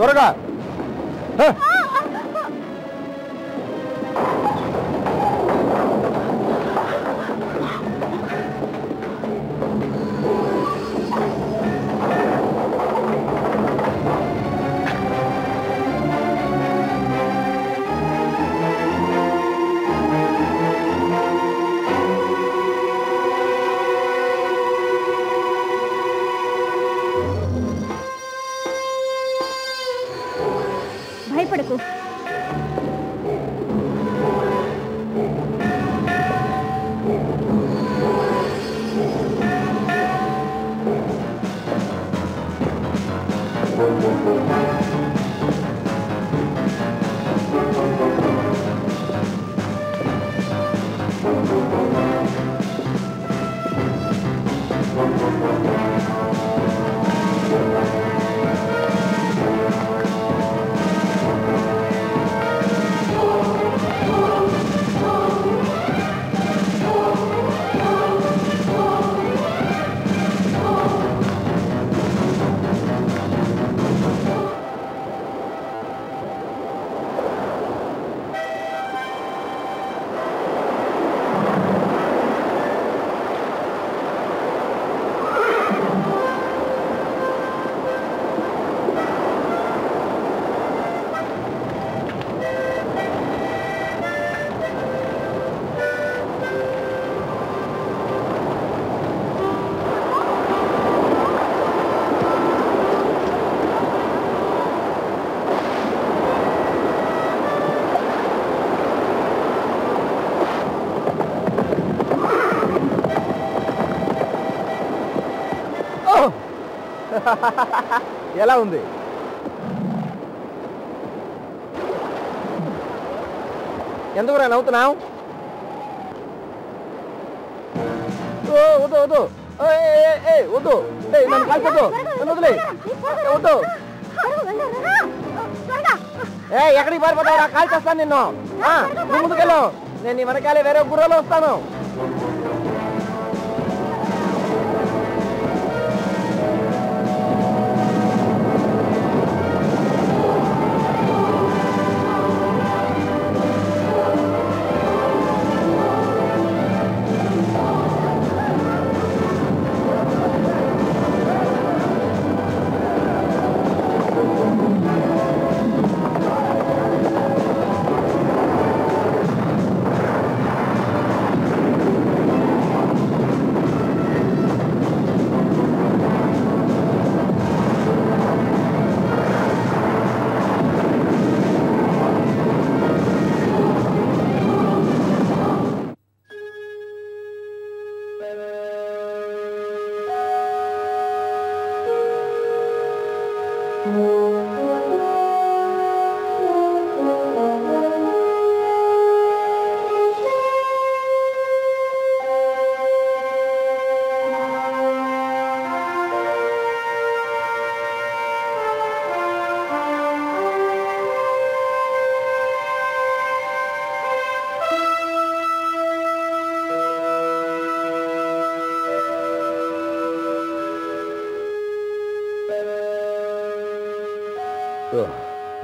త్వరగా ఎలా ఉంది? ఎందుకురా నవ్వుతున్నావు? ఓ, వద్దు వద్దు. వద్దు. నన్ను కాల్చొద్దు నన్ను వదిలే వద్దు. ఏ ఎక్కడికి పారిపోతావురా? కాల్ చేస్తాను నిన్ను. ముందుకెళ్ళు. నేను నీ వెనకాలే వేరే గుర్రలో వస్తాను.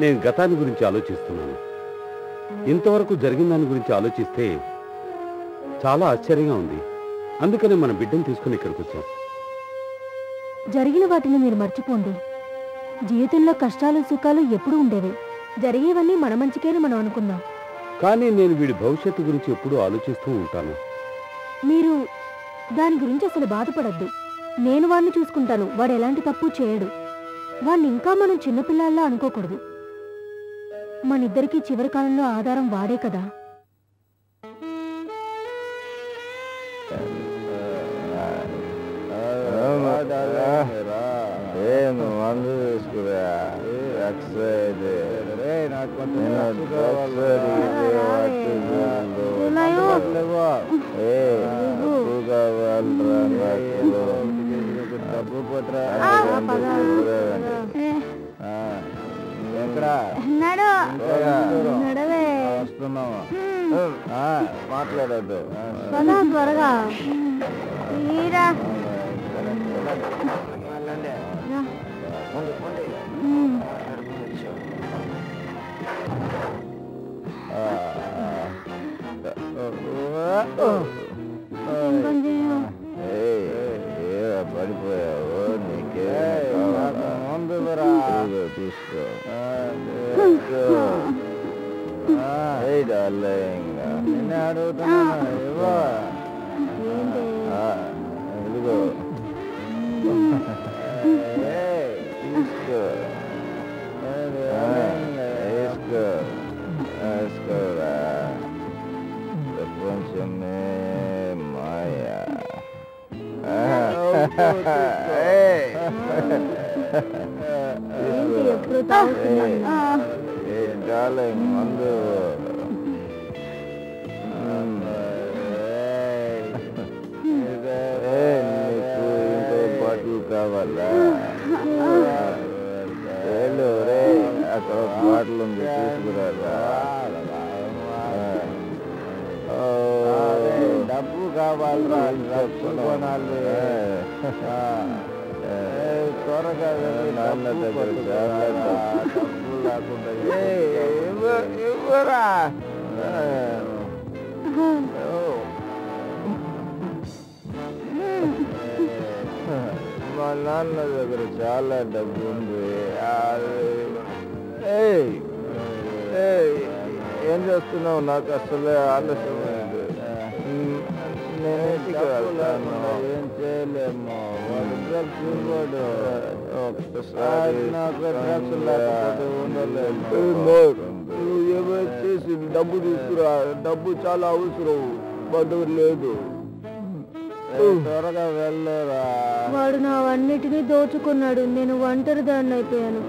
నేను గతాన్ని గురించి ఆలోచిస్తున్నాను. ఇంతవరకు జరిగిన దాని గురించి ఆలోచిస్తే చాలా ఆశ్చర్యంగా ఉంది. అందుకనే మన బిడ్డను తీసుకుని ఇక్కడికి వచ్చాం. జరిగిన వాటిని మీరు మర్చిపోండి. జీవితంలో కష్టాలు సుఖాలు ఎప్పుడూ ఉండేవి. జరిగేవన్నీ మన మంచికేని మనం అనుకుందాం కానీ నేను వీడి భవిష్యత్తు గురించి ఎప్పుడూ ఆలోచిస్తూ ఉంటాను. మీరు దాని గురించి అసలు బాధపడద్దు. నేను వాడిని చూసుకుంటాను. వాడు ఎలాంటి తప్పు చేయడు. వాడిని ఇంకా మనం చిన్నపిల్లల్లా అనుకోకూడదు. మనిద్దరికీ చివరి కాలంలో ఆధారం వాడే కదా. అడుగుతున్నాను ఇవ్వ? ఇదిగో. తీసుకో. తీసుకో. తీసుకోరా. ప్రపంచమే మాయా. మందు. కావాలా వెళ్ళు రే అక్కడ ఒక బాటిల్ ఉంది తీసుకురారా డబ్బు కావాలరా డబ్బు కొనాలి త్వరగా నాన్న దగ్గర చాలా డబ్బు లేకుండా ఇవ్వరా మా నాన్న దగ్గర చాలా డబ్బు ఉంది ఏం చేస్తున్నావు? నాకు అసలే ఆలస్యం అయింది. నేను ఇంటికి వెళ్తాను. ఏం చేయలేము. వాడు డ్రగ్స్ ఇవ్వడు ఒక్కసారి నాకు డ్రగ్స్ లేకపోతే ఉండలేదు నువ్వు ఏమైనా చేసి డబ్బు తీసుకురా. డబ్బు చాలా అవసరం. బంధువు లేదు. త్వరగా వెళ్ళరా. వాడు నా అన్నిటినీ దోచుకున్నాడు. నేను ఒంటరి దాన్ని అయిపోయాను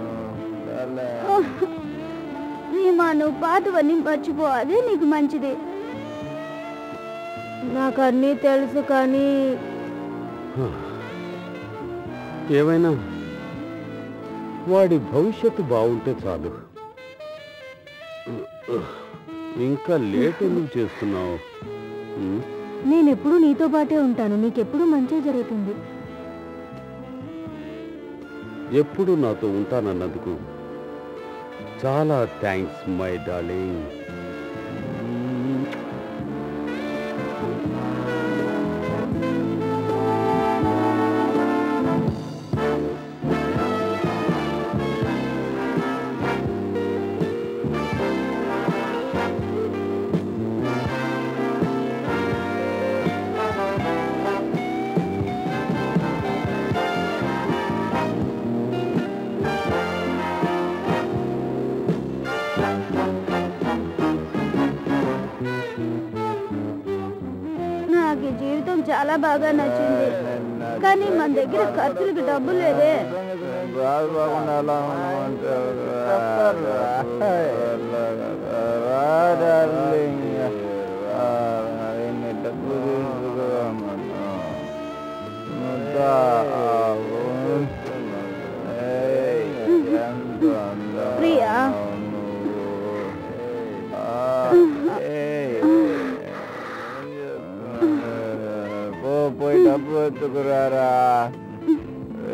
రీమా నువ్వు పాతవన్నీ మర్చిపో. అదే నీకు మంచిది. నాకు అన్నీ తెలుసు కానీ ఏమైనా? వాడి భవిష్యత్తు బాగుంటే చాలు. ఇంకా లేట్ ఎందుకు చేస్తున్నావు? నేనెప్పుడు నేను నీతో పాటే ఉంటాను. నీకెప్పుడు మంచి జరుగుతుంది. ఎప్పుడు నాతో ఉంటానన్నందుకు చాలా థ్యాంక్స్ మై డార్లింగ్ చాలా బాగా నచ్చింది కానీ మన దగ్గర ఖర్చులకు డబ్బు లేదే రాజు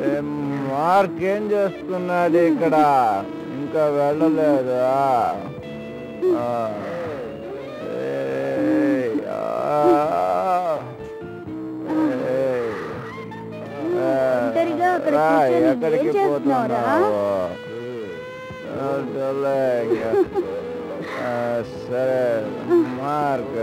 ఏం మార్క్ ఏం చేస్తున్నాడు ఇక్కడ ఇంకా వెళ్ళలేదా ఎక్కడికి? పోతున్నావు? ఆ, సరే మార్క్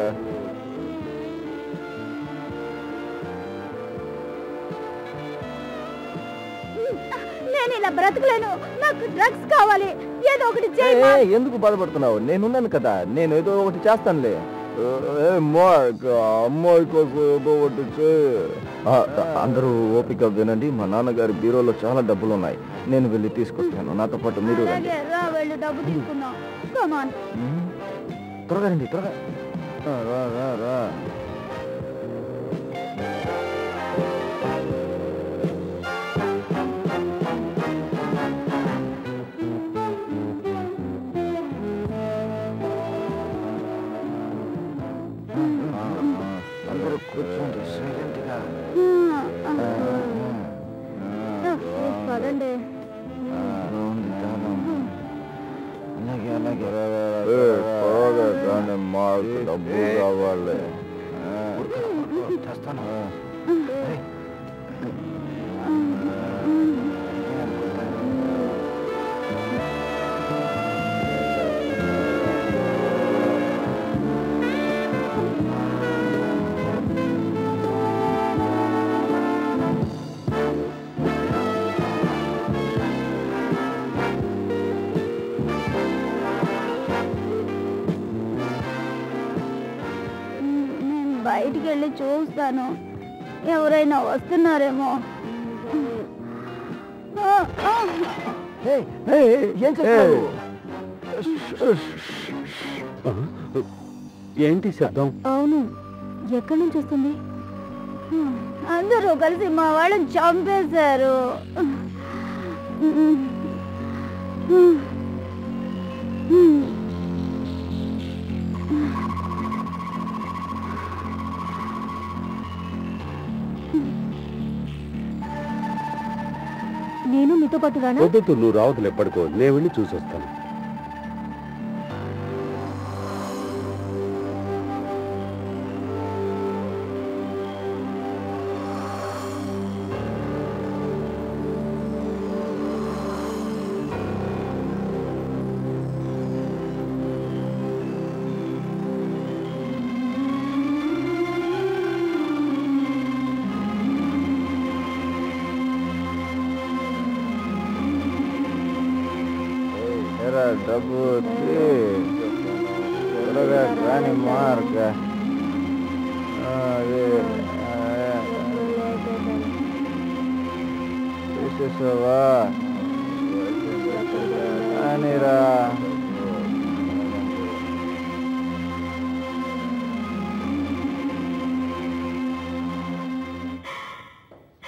నేను ఇలా బ్రతకలేను. నాకు డ్రగ్స్ కావాలి. ఏదో ఒకటి చేయి. ఎందుకు బాధపడుతున్నావు? నేనున్నాను కదా. నేను ఏదో ఒకటి చేస్తానులే. అమ్మాయి కోసం ఏదో ఒకటి అందరూ ఓపిక వినండి. మా నాన్నగారి బీరోలో చాలా డబ్బులు ఉన్నాయి నేను వెళ్ళి తీసుకొస్తాను. నాతో పాటు మీరు త్వరగా రండి త్వరగా. ఆ, రా రా రా. అందరూ కూర్చోండి సైలెంట్గా పదండి. అలాగే అలాగే కానీ మాకు డబ్బు కావాలి చేస్తాను వెళ్ళి చూస్తాను. ఎవరైనా వస్తున్నారేమో. ఏంటి శబ్దం? అవును ఎక్కడి నుంచి వస్తుంది? అందరూ కలిసి మా వాళ్ళని చంపేశారు. పాటు వద్దు నువ్వు రావద్దు ఎప్పటికో నేను వెళ్ళి చూసి వస్తాను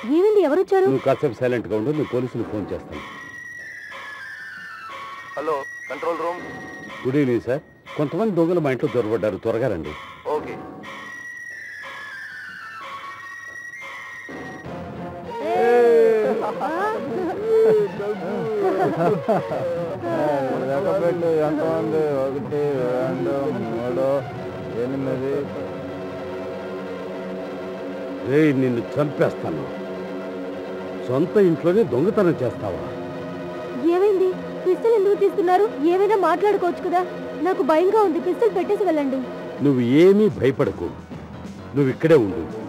ఏమైంది ఎవరొచ్చారు? నువ్వు కాసేపు సైలెంట్గా ఉండు నేను పోలీసులకు ఫోన్ చేస్తాను. Hello control room? Good evening sir. కొంతమంది దొంగలు మా ఇంట్లో దొరబడ్డారు త్వరగా రండి. ఓకే. లెక్కపెట్టు ఎంత ఉంది? ఒకటి రెండు మూడు ఎనిమిది. రే నిన్ను చంపేస్తాను. సొంత ఇంట్లోనే దొంగతనం చేస్తావా? ఏమైంది? పిస్టల్ ఎందుకు తీస్తున్నారు? ఏమైనా మాట్లాడుకోవచ్చు కదా. నాకు భయంగా ఉంది. పిస్టల్ పెట్టేసి వెళ్ళండి. నువ్వు ఏమీ భయపడకు. నువ్వు ఇక్కడే ఉండు.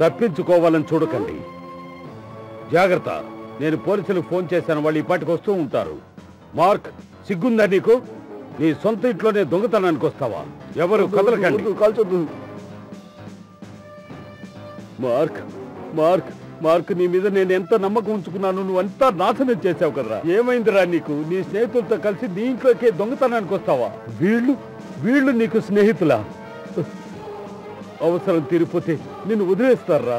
తప్పించుకోవాలని చూడకండి. జాగ్రత్త నేను పోలీసులకు ఫోన్ చేశాను వాళ్ళు ఈ పాటికి వస్తూ ఉంటారు. మార్క్ సిగ్గుందా నీకు? నీ సొంత ఇంట్లోనే దొంగతనానికి వస్తావా? ఎవరు కదలకండి. మార్క్ మార్క్ మార్క్ నీ మీద నేను ఎంత నమ్మకం ఉంచుకున్నాను నువ్వు అంతా నాశనం చేసావు కదరా. ఏమైందిరా నీకు? నీ స్నేహితులతో కలిసి నీ ఇంట్లోకే దొంగతనానికి వస్తావా? వీళ్ళు వీళ్ళు నీకు స్నేహితులా? అవసరం తీరిపోతే నిన్ను వదిలేస్తారా?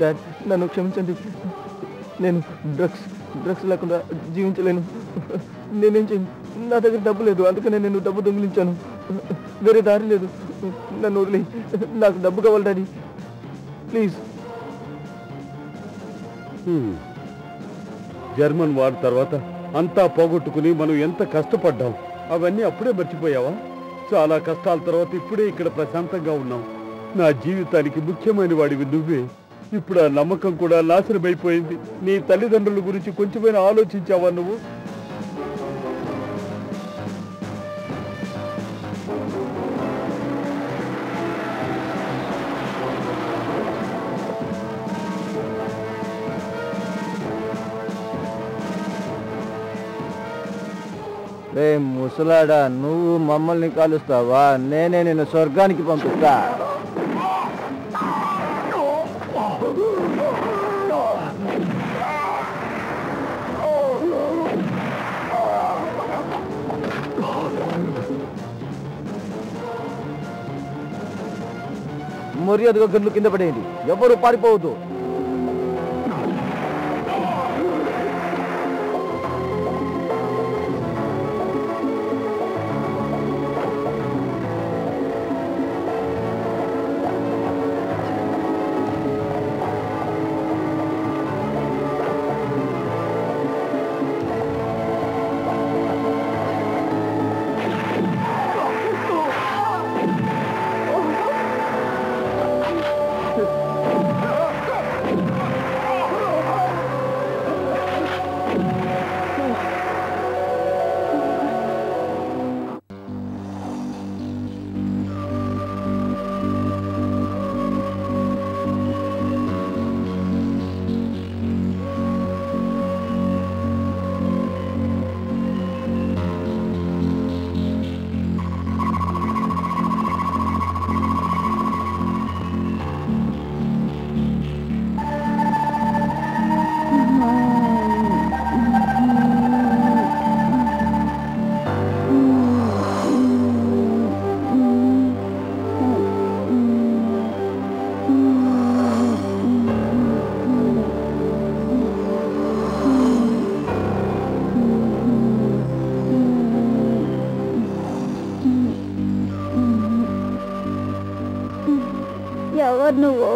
డాడ్ నన్ను క్షమించండి. నేను డ్రగ్స్ డ్రగ్స్ లేకుండా జీవించలేను. నేనేం చేయను నా దగ్గర డబ్బు లేదు. అందుకనే నేను డబ్బు దొంగిలించాను. వేరే దారి లేదు. నన్ను వదిలి. నాకు డబ్బు కావాలి డాడీ. ప్లీజ్. జర్మన్ వార్ తర్వాత అంతా పోగొట్టుకుని మనం ఎంత కష్టపడ్డాం? అవన్నీ అప్పుడే మర్చిపోయావా? చాలా కష్టాల తర్వాత ఇప్పుడే ఇక్కడ ప్రశాంతంగా ఉన్నాం. నా జీవితానికి ముఖ్యమైన వాడివి నువ్వే. ఇప్పుడు ఆ నమ్మకం కూడా నాశనమైపోయింది. నీ తల్లిదండ్రుల గురించి కొంచెమైనా ఆలోచించావా నువ్వు? రే ముసలాడా నువ్వు మమ్మల్ని కాలుస్తావా? నేనే నిన్ను స్వర్గానికి పంపిస్తా. మర్యాదగా గన్ను కింద పడేయండి. ఎవరు పారిపోవద్దు. ఎవరు నువ్వు.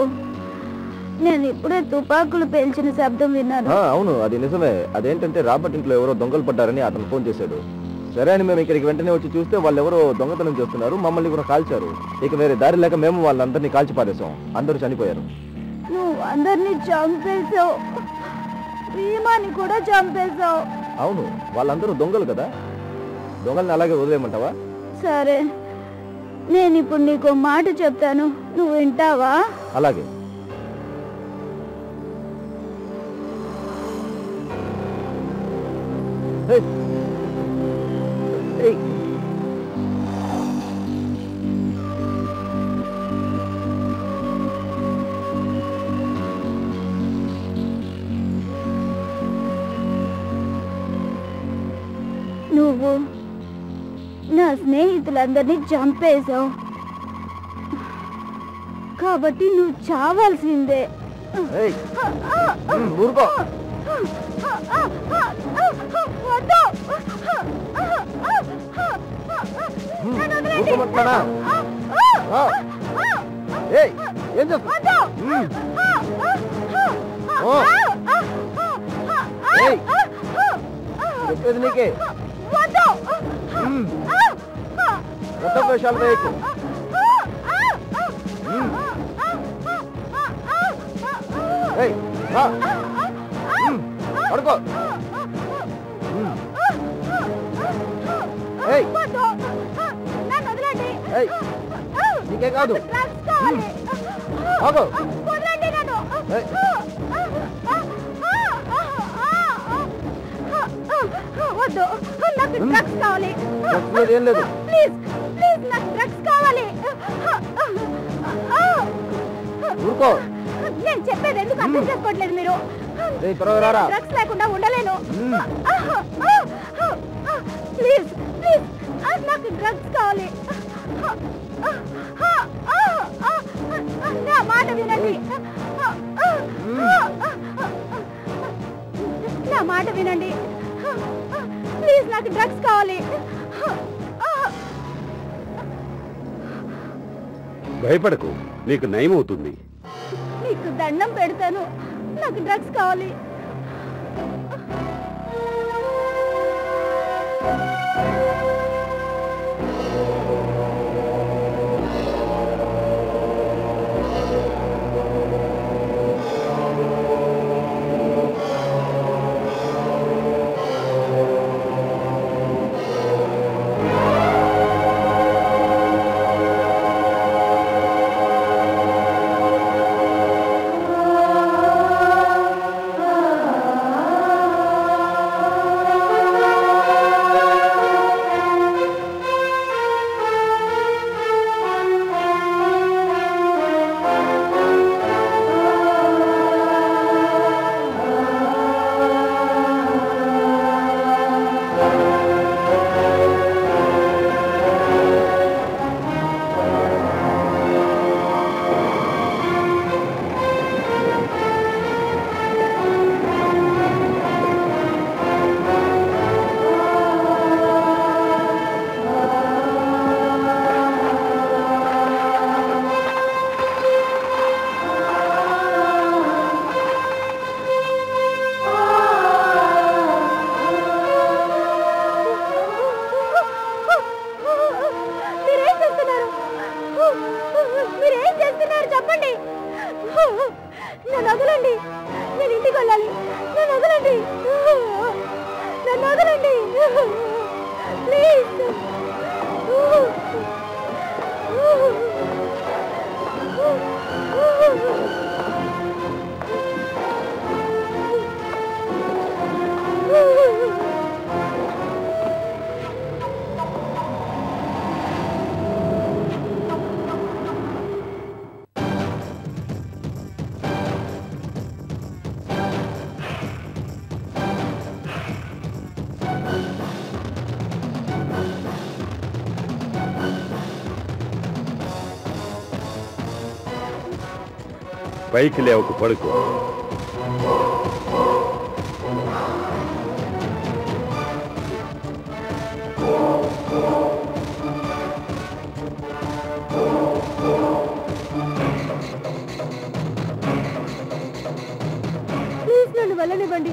నేను ఇప్పుడే తుపాకులు పేల్చిన శబ్దం విన్నాను. అవును అది నిజమే. అదేంటంటే రాబర్ట్ ఇంట్లో ఎవరో దొంగలు పడ్డారని అతను ఫోన్ చేశాడు. సరే అని మేము ఇక్కడికి వెంటనే వచ్చి చూస్తే వాళ్ళు ఎవరో దొంగతనం చేస్తున్నారు మమ్మల్ని కూడా కాల్చారు. ఇక వేరే దారి లేక మేము వాళ్ళందరినీ కాల్చి పారేశాం అందరూ చనిపోయారు. నువ్వు అందరినీ చంపేశావు. భీమాని కూడా చంపేశావు. అవును వాళ్ళందరూ దొంగలు కదా. దొంగల్ని అలాగే వదిలేయమంటావా? సరే. నేను ఇప్పుడు నీకు మాట చెప్తాను. నువ్వు వింటావా? అలాగే. Hey. స్నేహితులందరినీ చంపేశావు. కాబట్టి నువ్వు చావాల్సిందే. ఊరుకో. ఏం నీకే. ఉమ్. కొత్త వేషాలు వేయకు ఉమ్. ఏయ్, రా. పడుకో. ఏయ్, ఏయ్, నీకే కాదు ఆగు. వద్దు నాకు డ్రగ్స్ కావాలి డ్రగ్స్ లేదు, ఏం లేదు. ప్లీజ్ ప్లీజ్ నాకు డ్రగ్స్ కావాలి. ఊరుకో. నేను చెప్పేది ఎందుకు అర్థం చేసుకోవట్లేదు మీరు. డ్రగ్స్ లేకుండా ఉండలేను. ప్లీజ్ ప్లీజ్ నాకు డ్రగ్స్ కావాలి. నా మాట వినండి. నా మాట వినండి. ప్లీజ్ నాకు డ్రగ్స్ కావాలి. భయపడకు నీకు నయమవుతుంది. నీకు దండం పెడతాను. నాకు డ్రగ్స్ కావాలి. పైకి లేవకు పడుకో. వెళ్ళనివ్వండి.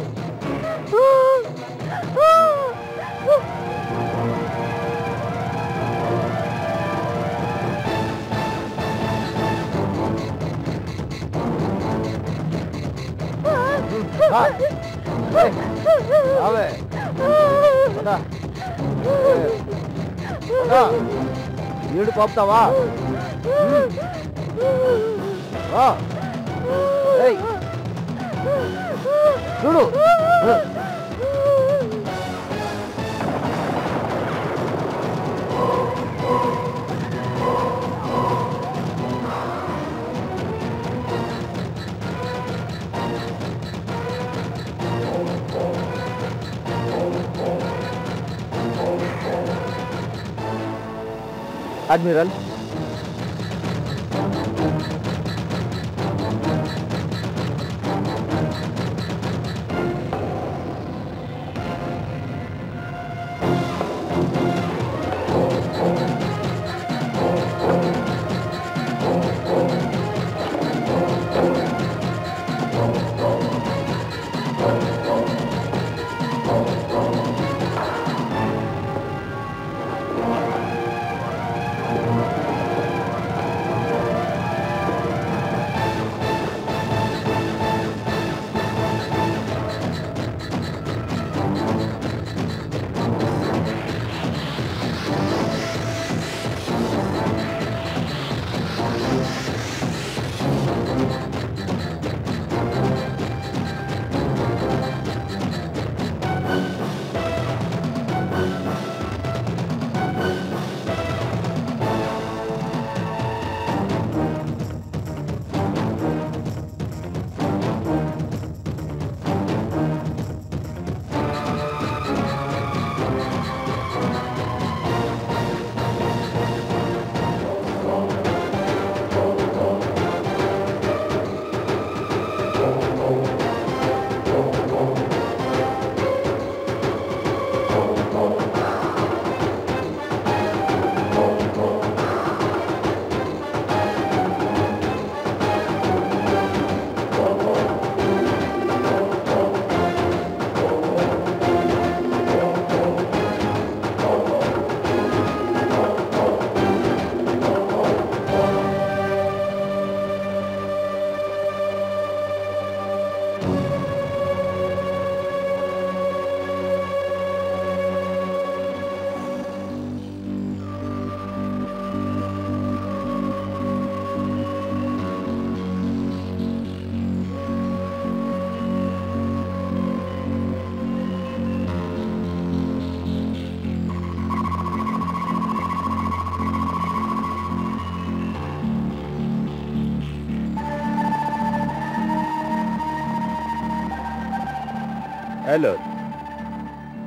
ఈడు పంపుతావా చూడు. Admiral.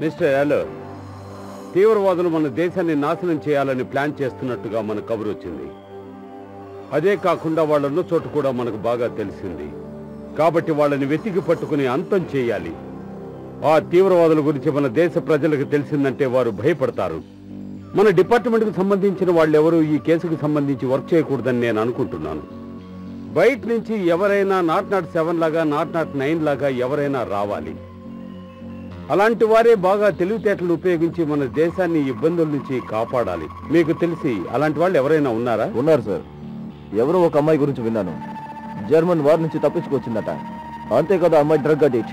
మిస్టర్ హలో తీవ్రవాదులు మన దేశాన్ని నాశనం చేయాలని ప్లాన్ చేస్తున్నట్టుగా మన కబురు వచ్చింది. అదే కాకుండా వాళ్ళన్న చోటు కూడా మనకు బాగా తెలిసింది. కాబట్టి వాళ్ళని వెతికి పట్టుకుని అంతం చేయాలి. ఆ తీవ్రవాదుల గురించి మన దేశ ప్రజలకు తెలిసిందంటే వారు భయపడతారు. మన డిపార్ట్మెంట్కి సంబంధించిన వాళ్ళెవరూ ఈ కేసుకు సంబంధించి వర్క్ చేయకూడదని నేను అనుకుంటున్నాను. బయట నుంచి ఎవరైనా నాట్ నాట్ సెవెన్ లాగా నాట్ నాట్ నైన్ లాగా ఎవరైనా రావాలి. అలాంటి వారే బాగా తెలివితేటలు ఉపయోగించి మన దేశాన్ని ఇబ్బందుల నుంచి కాపాడాలి. మీకు తెలిసి అలాంటి వాళ్ళు ఎవరైనా ఉన్నారా? ఉన్నారు సార్. ఎవరో ఒక అమ్మాయి గురించి విన్నాను. జర్మన్ వార్ నుంచి తప్పించుకొచ్చిందట. అంతే కదా అమ్మాయి డ్రగ్ అడిక్ట్.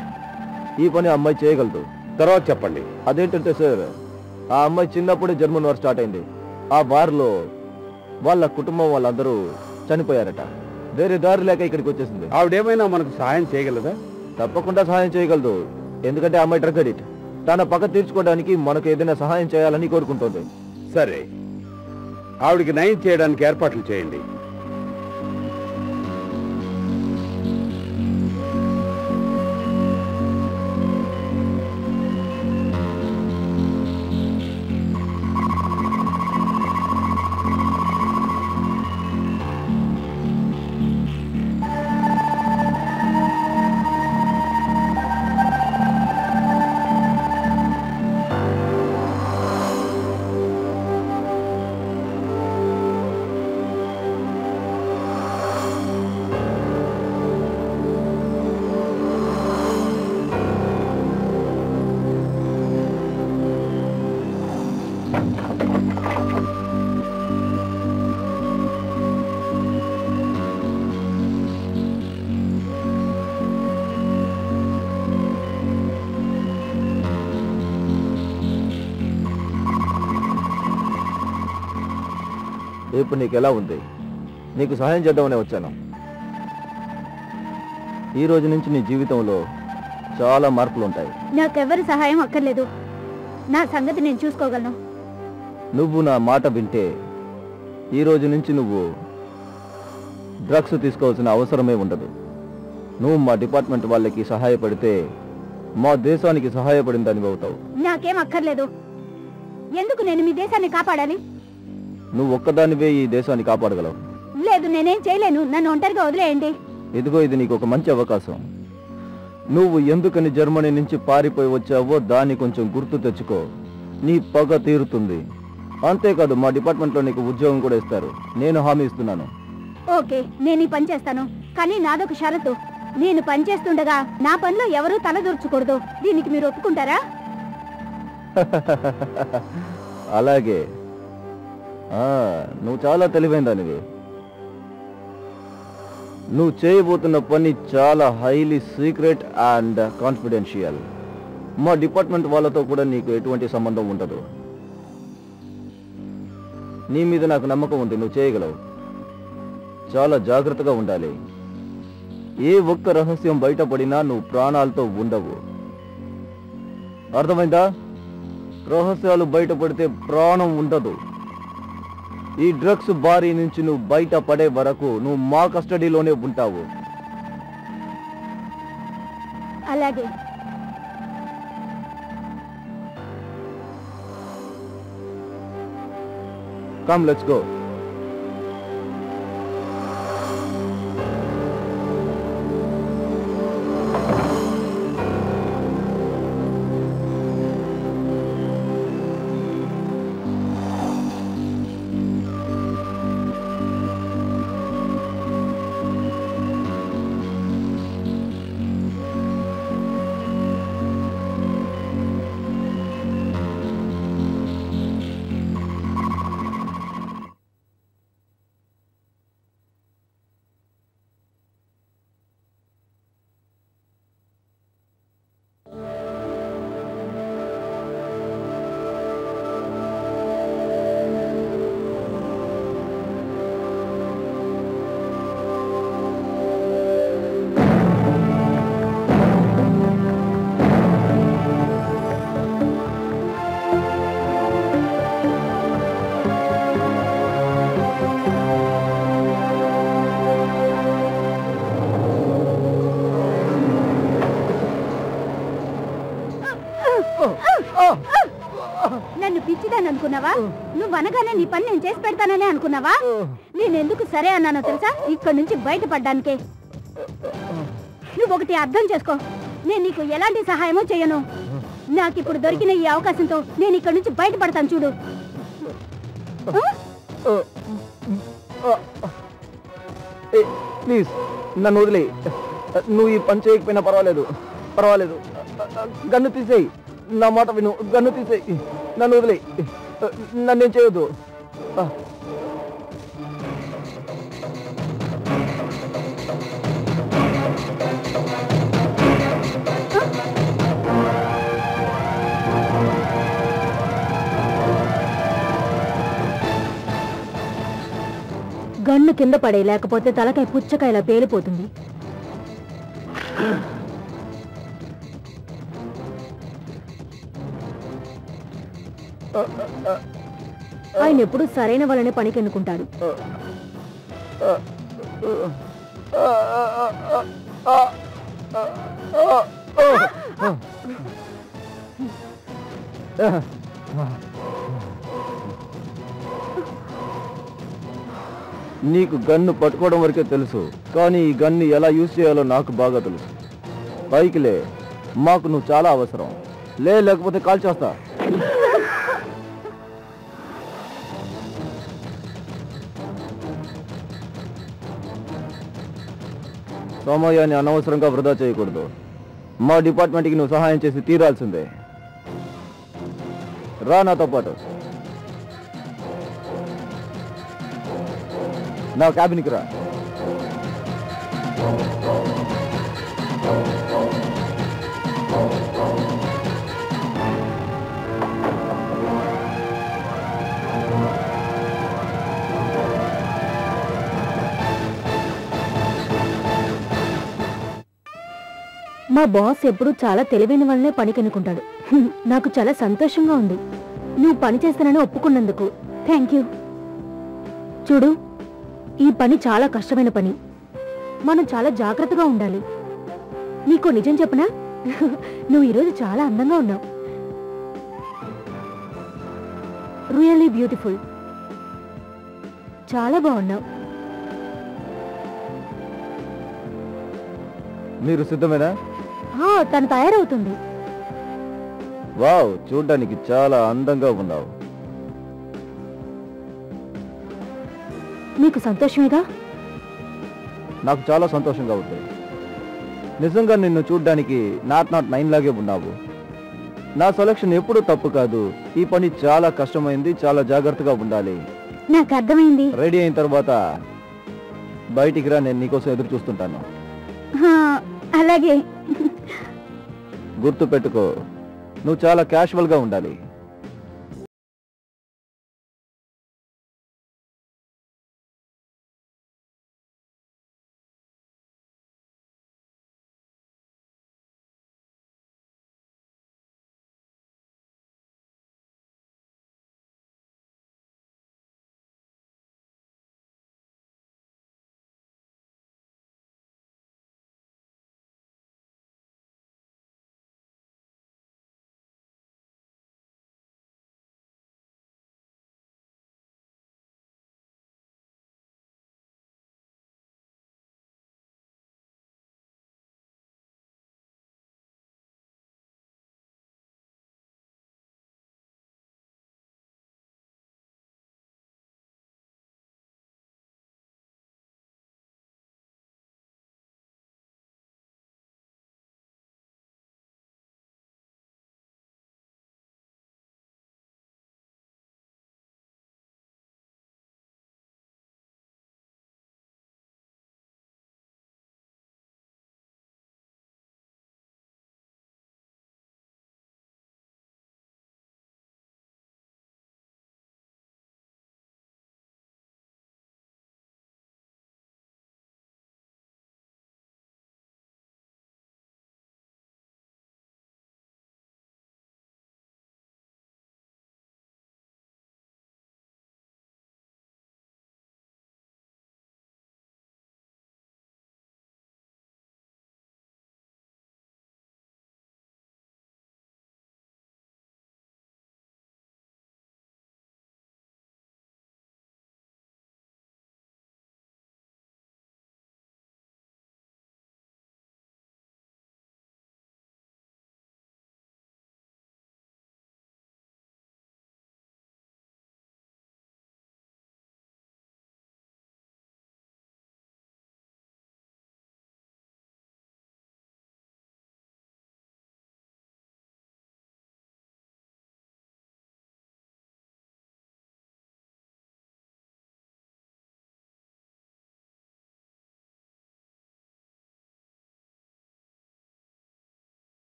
ఈ పని అమ్మాయి చేయగలదు. తర్వాత చెప్పండి. అదేంటంటే సార్ ఆ అమ్మాయి చిన్నప్పుడే జర్మన్ వార్ స్టార్ట్ అయింది. ఆ వార్లో వాళ్ళ కుటుంబం వాళ్ళందరూ చనిపోయారట. వేరే దారి లేక ఇక్కడికి వచ్చేసింది. ఆవిడేమైనా మనకు సహాయం చేయగలదా? తప్పకుండా సహాయం చేయగలదు. ఎందుకంటే అమ్మాయి డ్రగ్ అడిక్ట్. తన పక్క తీర్చుకోవడానికి మనకు ఏదైనా సహాయం చేయాలని కోరుకుంటుంది. సరే. ఆవిడికి నయం చేయడానికి ఏర్పాట్లు చేయండి. ఇప్పుడు నీకు ఎలా ఉంది? నీకు సహాయం చేద్దామనే వచ్చాను. ఈ రోజు నుంచి నీ జీవితంలో చాలా మార్పులు ఉంటాయి నాకెవరి సహాయం అక్కర్లేదు. నా సంగతి నేను చూసుకోగలను. నువ్వు నా మాట వింటే ఈ రోజు నుంచి నువ్వు డ్రగ్స్ తీసుకోవాల్సిన అవసరమే ఉండదు. నువ్వు మా డిపార్ట్మెంట్ వాళ్ళకి సహాయపడితే మా దేశానికి సహాయపడిన దానివి అవుతావు. నాకేం అక్కర్లేదు. ఎందుకు నేను మీ దేశాన్ని కాపాడాలి? నువ్వు ఒక్కదానివే ఈ దేశాన్ని కాపాడగలవు. లేదు నేనేం చేయలేను. నన్ను ఒంటరిగా వదిలేయండి. ఇదిగో ఇది నీకు ఒక మంచి అవకాశం. నువ్వు ఎందుకని జర్మనీ నుంచి పారిపోయి వచ్చావో దాన్ని కొంచెం గుర్తు తెచ్చుకో. నీ పగ తీరుతుంది. అంతేకాదు మా డిపార్ట్మెంట్లో నీకు ఉద్యోగం కూడా ఇస్తారు. నేను హామీ ఇస్తున్నాను. ఓకే నేను ఈ పని చేస్తాను. కానీ నాదొక షరతు. నేను పని చేస్తుండగా నా పనిలో ఎవరూ తలదూర్చకూడదు దీనికి మీరు ఒప్పుకుంటారా? అలాగే. నువ్వు చాలా తెలివైన దానివి. నువ్వు చేయబోతున్న పని చాలా హైలీ సీక్రెట్ అండ్ కాన్ఫిడెన్షియల్ మా డిపార్ట్మెంట్ వాళ్ళతో కూడా నీకు ఎటువంటి సంబంధం ఉండదు. నీ మీద నాకు నమ్మకం ఉంది నువ్వు చేయగలవు. చాలా జాగ్రత్తగా ఉండాలి. ఏ ఒక్క రహస్యం బయటపడినా నువ్వు ప్రాణాలతో ఉండవు. అర్థమైందా? రహస్యాలు బయటపడితే ప్రాణం ఉండదు. ఈ డ్రగ్స్ బారి నుంచి నువ్వు బయట పడే వరకు నువ్వు మా కస్టడీలోనే ఉంటావు. అలాగే. కమ్ లెట్స్ గో నన్ను పిచ్చిదాన్ని అనుకున్నావా? నువ్వు అనగానే నీ పని నేను చేసి పెడతాననే అనుకున్నావా? నేను ఎందుకు సరే అన్నానో తెలుసా? ఇక్కడ నుంచి బయటపడ్డానికే. నువ్వు ఒకటి అర్థం చేసుకో. నేను నీకు ఎలాంటి సహాయమో చేయను నాకు ఇప్పుడు దొరికిన ఈ అవకాశంతో నేను ఇక్కడ నుంచి బయటపడతాను చూడు. ప్లీజ్ నన్ను వదిలే నువ్వు ఈ పని చేయకపోయినా పర్వాలేదు. పర్వాలేదు. గన్ను తీసేయి. నా మాట విను. గన్ను తీసే నన్ను వదిలే నన్నేం చేయొద్దు. గన్ను కింద పడే లేకపోతే తలకాయ పుచ్చకాయలా పేలిపోతుంది. ఆయన ఎప్పుడు సరైన వాళ్ళనే పనికి ఎన్నుకుంటాడు నీకు గన్ను పట్టుకోవడం వరకే తెలుసు. కానీ ఈ గన్ను ఎలా యూజ్ చేయాలో నాకు బాగా తెలుసు. పైకి లే మాకు నువ్వు చాలా అవసరం. లే లేకపోతే కాల్ చేస్తా సమయాన్ని అనవసరంగా వృధా చేయకూడదు. మా డిపార్ట్మెంట్కి నువ్వు సహాయం చేసి తీరాల్సిందే. రా నాతో పాటు. నా క్యాబిన్కి రా. మా బాస్ ఎప్పుడూ చాలా తెలివైన వాళ్ళనే పని అనుకుంటాడు నాకు చాలా సంతోషంగా ఉంది. నువ్వు పని చేస్తానని ఒప్పుకున్నందుకు. థ్యాంక్ యూ చూడు ఈ పని చాలా కష్టమైన పని. మనం చాలా జాగ్రత్తగా ఉండాలి. నీకు నిజం చెప్పనా? నువ్వు ఈరోజు చాలా అందంగా ఉన్నావు. రియల్లీ బ్యూటిఫుల్ చాలా బాగున్నావు. మీరు సిద్ధమేనా? తను తయారవుతుంది. వావ్ చూడ్డానికి చాలా అందంగా ఉన్నావు. మీకు సంతోషమేగా? నాకు చాలా సంతోషంగా ఉంది. నిజంగా నిన్ను చూడ్డానికి నాట్ నాట్ నైన్ లాగే ఉన్నావు. నా సెలక్షన్ ఎప్పుడూ తప్పు కాదు. ఈ పని చాలా కష్టమైంది చాలా జాగ్రత్తగా ఉండాలి. నాకు అర్థమైంది రెడీ అయిన తర్వాత బయటికి రా నేను నీకోసం ఎదురు చూస్తుంటాను. అలాగే. గుర్తు పెట్టుకో నువ్వు చాలా క్యాషువల్గా ఉండాలి.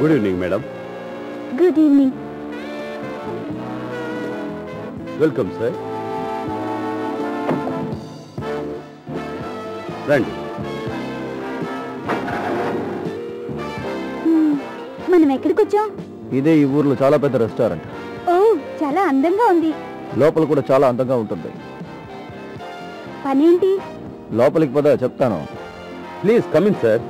Good evening madam good evening welcome sir రండి మనం ఎక్కడికి వచ్చాం? ఇదే ఈ ఊర్లో చాలా పెద్ద రెస్టారెంట్. ఓ చాలా అందంగా ఉంది. లోపల కూడా చాలా అందంగా ఉంటుంది. పనేంటి? లోపలికి పద చెప్తాను. Please come in sir.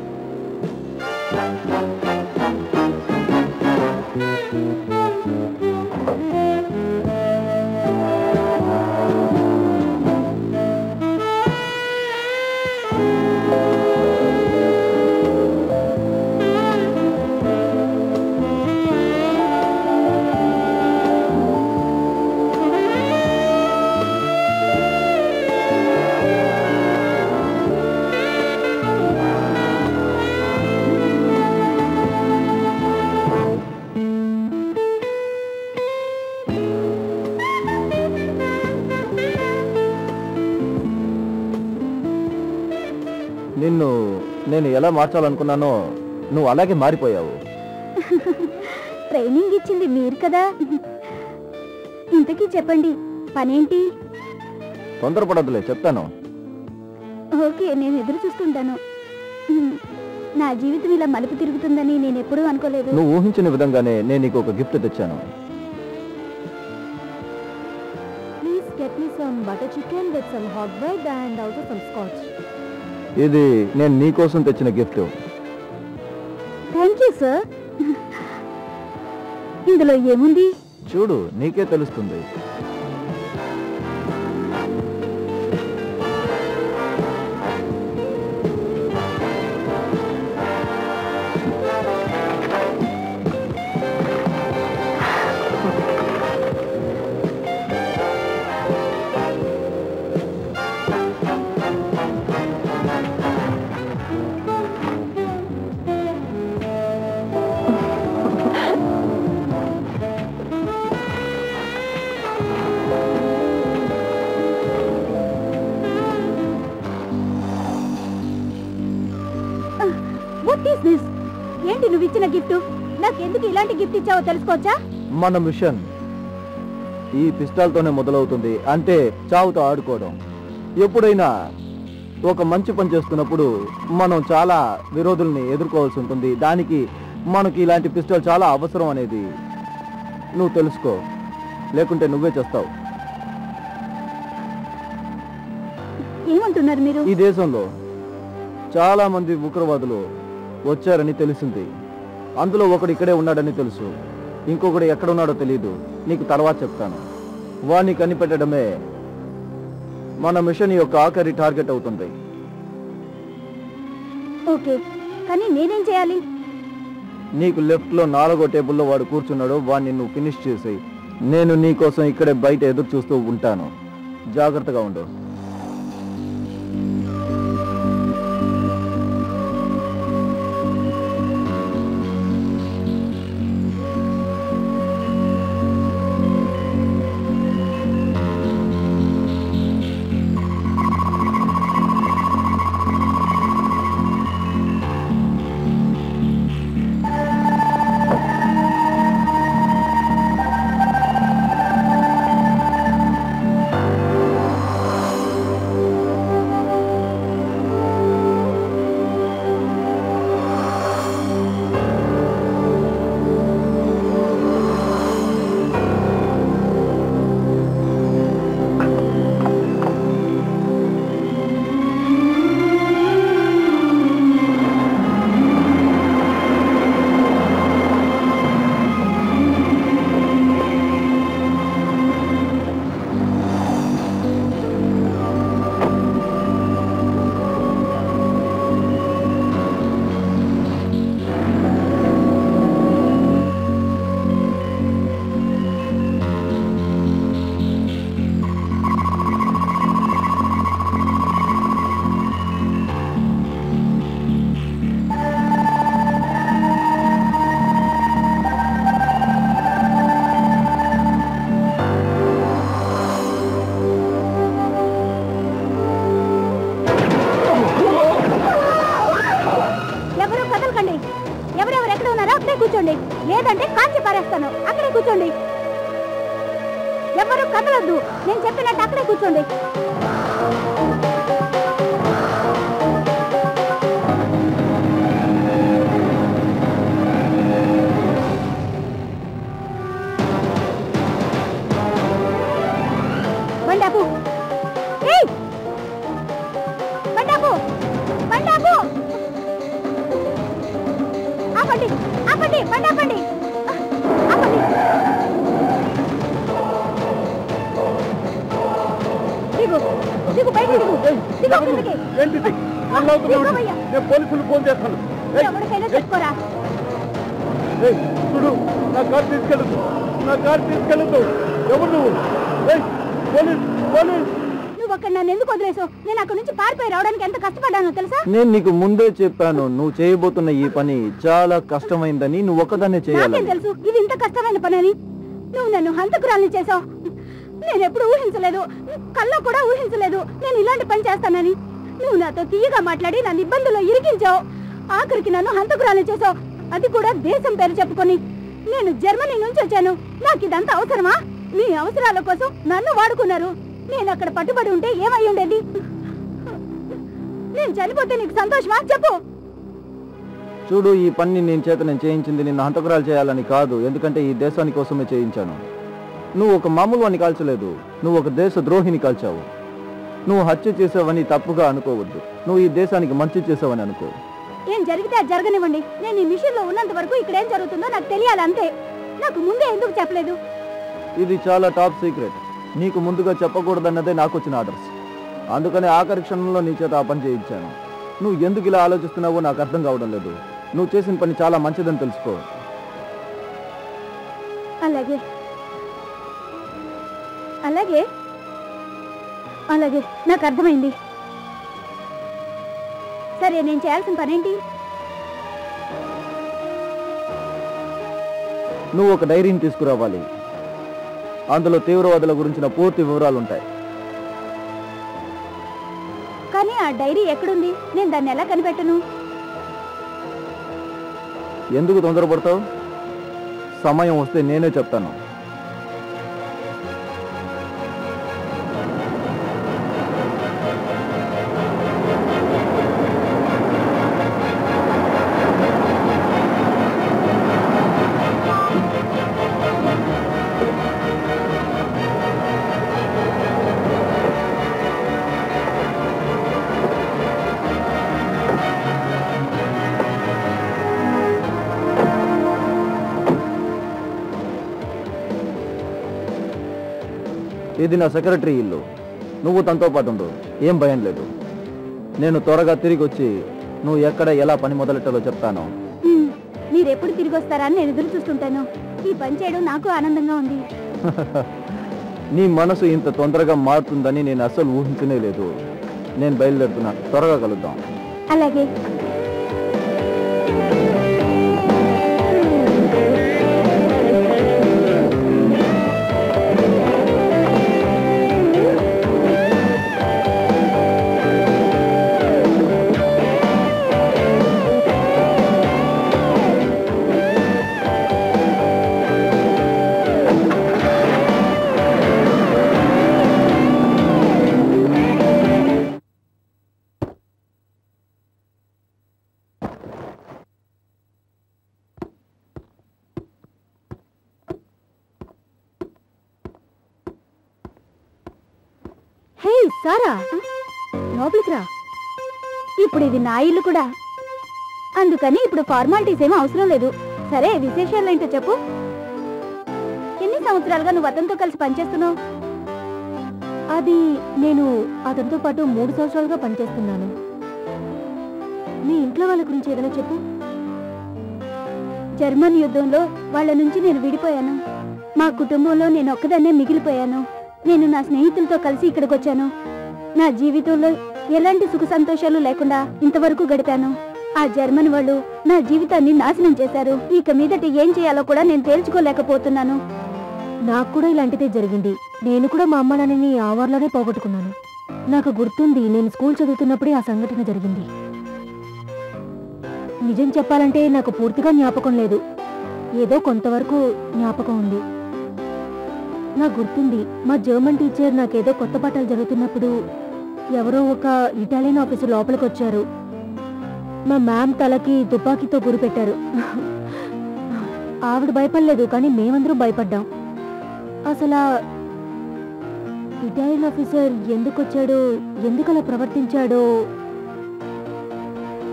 ఎలా మార్చాలనుకున్నానో నువ్వు అలాగే మారిపోయావు. ట్రైనింగ్ ఇచ్చింది మీరు కదా. ఇంతకీ చెప్పండి పనేంటి? తొందరపడద్దులే చెప్తాను. ఓకే నేను ఎదురు చూస్తుంటాను. నా జీవితం ఇలా మలుపు తిరుగుతుందని నేను ఎప్పుడూ అనుకోలేదు. నువ్వు ఊహించిన విధంగానే నేను నీకు ఒక గిఫ్ట్ తెచ్చాను. Please get me some butter chicken with some hot bread and also some scotch ఇది నేను నీ కోసం తెచ్చిన గిఫ్ట్ థ్యాంక్ యూ సార్ ఇందులో ఏముంది? చూడు నీకే తెలుస్తుంది. ఇచ్చావో తెలుసుకోవచ్చా? మన మిషన్ ఈ పిస్టాల్తోనే మొదలవుతుంది. అంటే చావుతో ఆడుకోవడం. ఎప్పుడైనా ఒక మంచి పని చేస్తున్నప్పుడు మనం చాలా విరోధుల్ని ఎదుర్కోవాల్సి ఉంటుంది. దానికి మనకి ఇలాంటి పిస్టల్ చాలా అవసరం అనేది నువ్వు తెలుసుకో. లేకుంటే నువ్వే చేస్తావు. ఏమంటున్నారు మీరు? ఈ దేశంలో చాలా మంది ఉగ్రవాదులు వచ్చారని తెలిసింది. అందులో ఒకడు ఇక్కడే ఉన్నాడని తెలుసు. ఇంకొకడు ఎక్కడ ఉన్నాడో తెలియదు నీకు తర్వాత చెప్తాను. వాణ్ణి కనిపెట్టడమే మన మిషన్ యొక్క ఆఖరి టార్గెట్ అవుతుంది. ఓకే కానీ నేనేం చేయాలి? నీకు లెఫ్ట్లో నాలుగో టేబుల్లో వాడు కూర్చున్నాడు వాడిని నువ్వు ఫినిష్ చేసి నేను నీ కోసం ఇక్కడే బయట ఎదురు చూస్తూ ఉంటాను. జాగ్రత్తగా ఉండు. నువ్వు ఏయ్, పోలీస్ పోలీస్ నువ్వు అక్కడ నన్ను ఎందుకు వదిలేసావు? నేను అక్కడ నుంచి పారిపోయి రావడానికి ఎంత కష్టపడ్డానో తెలుసా? నేను నీకు ముందే చెప్పాను నువ్వు చేయబోతున్న ఈ పని చాలా కష్టమైందని నువ్వు ఒక్కదాన్నే నాకేం చేయాలి తెలుసు? ఇది ఇంత కష్టమైన పని అని. నువ్వు నన్ను హంతకురాల్ని చేసావు. నేను ఎప్పుడు ఊహించలేదు. కల్లో కూడా ఊహించలేదు నేను ఇలాంటి పని చేస్తానని. నువ్వు నాతో తీయగా మాట్లాడి నన్ను ఇబ్బందుల్లో ఇరికించావు. ఆఖరికి నన్ను హంతకురాల్ని చేసావు. అది కూడా దేశం పేరు చెప్పుకొని. నేను జర్మనీ నుంచి వచ్చాను. నాకు ఇదంతా అవసరమా? మీ అవసరాల కోసం నన్ను వాడుకున్నారు. నేను అక్కడ పట్టుబడి ఉంటే ఏమై ఉండేది? నేను చనిపోతే నీకు సంతోషమా? చెప్పు. చూడు ఈ పని నేను చేత నేను చేయించింది నిన్ను హంతకురాలు చేయాలని కాదు. ఎందుకంటే ఈ దేశాని కోసమే చేయించాను. నువ్వు ఒక మామూలు వాడిని కాల్చలేదు. నువ్వు ఒక దేశ ద్రోహిని కాల్చావు. నువ్వు హత్య చేసావని తప్పుగా అనుకోవద్దు. నువ్వు ఈ దేశానికి మంచి చేసావని అనుకో. ఏం జరిగితే అది జరగనివ్వండి. నేను ఈ మిషన్లో ఉన్నంత వరకు ఇక్కడ ఏం జరుగుతుందో నాకు తెలియాలి అంతే నాకు ముందే ఎందుకు చెప్పలేదు? ఇది చాలా టాప్ సీక్రెట్ నీకు ముందుగా చెప్పకూడదన్నదే నాకు వచ్చిన ఆర్డర్స్ అందుకని ఆఖరి క్షణంలో నీ చేత ఆ పని చేయించాను. నువ్వు ఎందుకు ఇలా ఆలోచిస్తున్నావో నాకు అర్థం కావడం లేదు. నువ్వు చేసిన పని చాలా మంచిదని తెలుసుకో. అలాగే. అలాగే. అలాగే. నాకు అర్థమైంది. సరే నేను చేయాల్సిన పనేంటి? నువ్వు ఒక డైరీని తీసుకురావాలి. అందులో తీవ్రవాదుల గురించిన పూర్తి వివరాలు ఉంటాయి కానీ ఆ డైరీ ఎక్కడుంది? నేను దాన్ని ఎలా కనిపెట్టను? ఎందుకు తొందరపడతావు? సమయం వస్తే నేనే చెప్తాను. ఇది నా సెక్రటరీ ఇల్లు. నువ్వు తనతో పాటు ఉండు. ఏం భయం లేదు. నేను త్వరగా తిరిగి వచ్చి నువ్వు ఎక్కడ ఎలా పని మొదలెట్టాలో చెప్తాను. హ్మ్, మీరెప్పుడు తిరిగి వస్తారా అని నేను ఎదురు చూస్తుంటాను. ఈ పని చేయడం నాకు ఆనందంగా ఉంది. నీ మనసు ఇంత తొందరగా మారుతుందని నేను అస్సలు ఊహించనే లేదు. నేను బయలుదేరుతున్నా. త్వరగా కలుద్దాం. అలాగే. ఇప్పుడు ఇది నా ఇల్లు కూడా. అందుకని ఇప్పుడు ఫార్మాలిటీస్ ఏమీ అవసరం లేదు. సరే విశేషాలు ఏంటో చెప్పు. ఎన్ని సంవత్సరాలుగా నువ్వు అతనితో కలిసి పనిచేస్తున్నావు? అది నేను అతనితో పాటు మూడు సంవత్సరాలుగా పనిచేస్తున్నాను. మీ ఇంట్లో వాళ్ళ గురించి ఏదైనా చెప్పు. జర్మన్ యుద్ధంలో వాళ్ళ నుంచి నేను విడిపోయాను. మా కుటుంబంలో నేను ఒక్కదాన్నే మిగిలిపోయాను. నేను నా స్నేహితులతో కలిసి ఇక్కడికి వచ్చాను. నా జీవితంలో ఎలాంటి సుఖ సంతోషాలు లేకుండా ఇంతవరకు గడిపాను. ఆ జర్మన్ వాళ్ళు నా జీవితాన్ని నాశనం చేశారు. ఇక మీదట ఏం చేయాలో కూడా నేను తేల్చుకోలేకపోతున్నాను. నాకు కూడా ఇలాంటిదే జరిగింది. నేను కూడా మా అమ్మ నాన్నని ఆ పోగొట్టుకున్నాను. నాకు గుర్తుంది నేను స్కూల్ చదువుతున్నప్పుడే ఆ సంఘటన జరిగింది. నిజం చెప్పాలంటే నాకు పూర్తిగా జ్ఞాపకం లేదు. ఏదో కొంతవరకు జ్ఞాపకం ఉంది. నాకు గుర్తుంది మా జర్మన్ టీచర్ నాకేదో కొత్త పాఠాలు జరుగుతున్నప్పుడు ఎవరో ఒక ఇటాలియన్ ఆఫీసర్ లోపలికి వచ్చారు. మా మ్యామ్ తలకి తుపాకీతో గురిపెట్టారు ఆవిడ భయపడలేదు కానీ మేమందరం భయపడ్డాం. అసలు ఇటాలియన్ ఆఫీసర్ ఎందుకు వచ్చాడో ఎందుకు అలా ప్రవర్తించాడో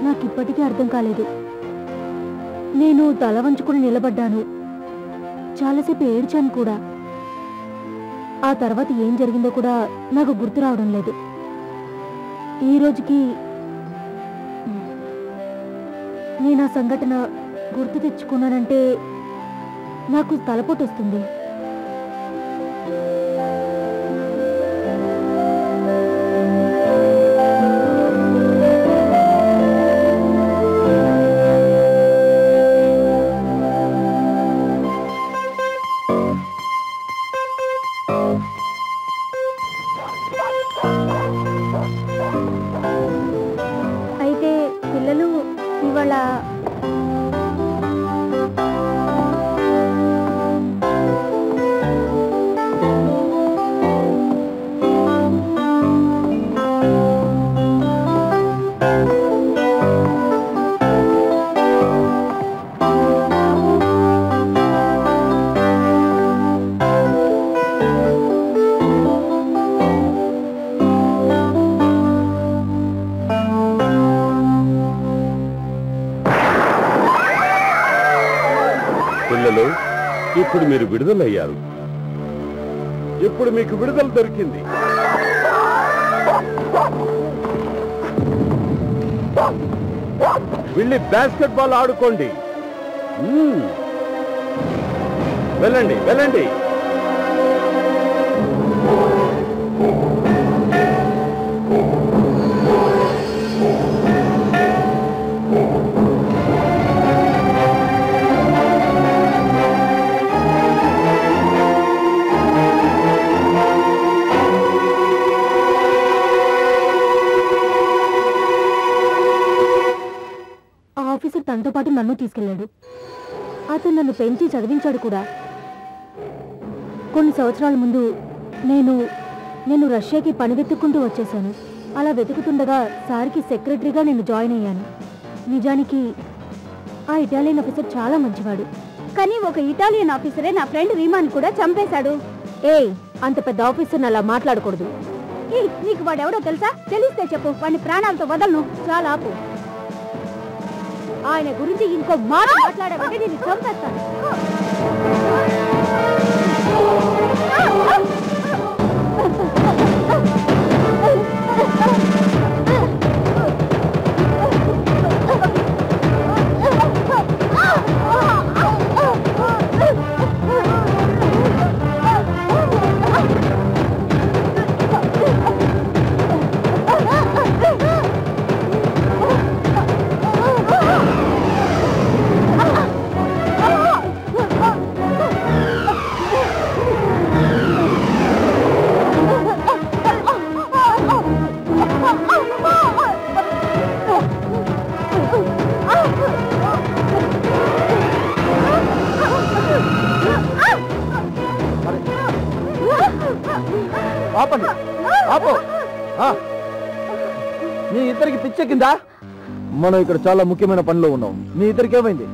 నాకు ఇప్పటికీ అర్థం కాలేదు. నేను తల వంచుకుని నిలబడ్డాను. చాలాసేపు ఏడ్చాను కూడా. ఆ తర్వాత ఏం జరిగిందో కూడా నాకు గుర్తు రావడం లేదు. ఈ రోజుకి నేను ఆ సంఘటన గుర్తు తెచ్చుకున్నానంటే నాకు తలపోటు వస్తుంది. విడుదలయ్యారు. ఇప్పుడు మీకు విడుదల దొరికింది. వెళ్ళి బాస్కెట్ బాల్ ఆడుకోండి వెళ్ళండి వెళ్ళండి. అతను నన్ను పెంచి చదివించాడు కూడా. కొన్ని సంవత్సరాల ముందు నేను నేను రష్యాకి పని వెతుక్కుంటూ వచ్చేసాను అలా వెతుకుతుండగా సార్కి సెక్రటరీగా నేను జాయిన్ అయ్యాను. నిజానికి ఆ ఇటాలియన్ ఆఫీసర్ చాలా మంచివాడు. కానీ ఒక ఇటాలియన్ ఆఫీసరే నా ఫ్రెండ్ రీమాన్ కూడా చంపేశాడు. ఏయ్ అంత పెద్ద ఆఫీసర్ని అలా మాట్లాడకూడదు. ఏయ్ నీకు వాడెవడో తెలుసా? తెలిస్తే చెప్పు వాడిని ప్రాణాలతో వదలను. చాలా ఆపు. ఆయన గురించి ఇంకో మాట మాట్లాడాలంటే నేను చంపేస్తాను. ఆపు. మీ ఇద్దరికి పిచ్చెక్కిందా? మనం ఇక్కడ చాలా ముఖ్యమైన పనిలో ఉన్నాం. మీ ఇద్దరికి ఏమైంది?